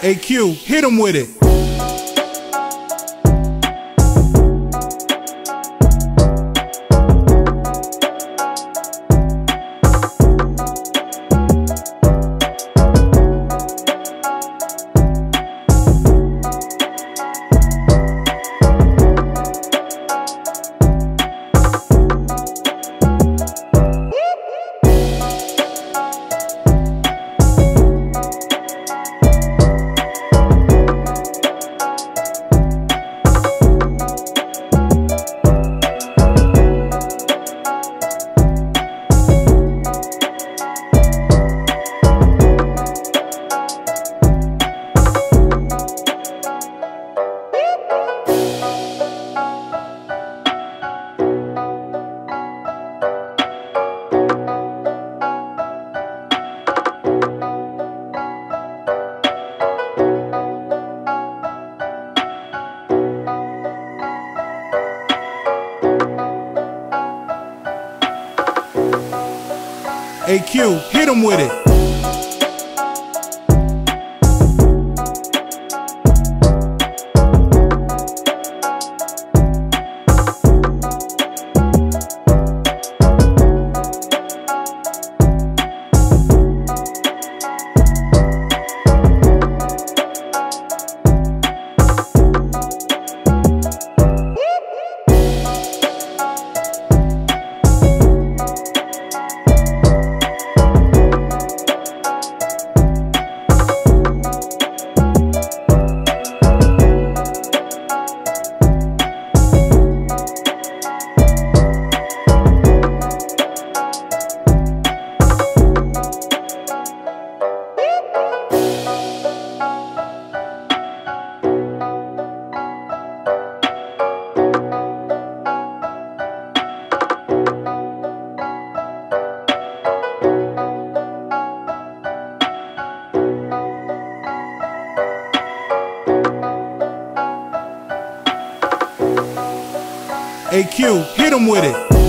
AQ, hit him with it. AQ, hit him with it. AQ, hit him with it.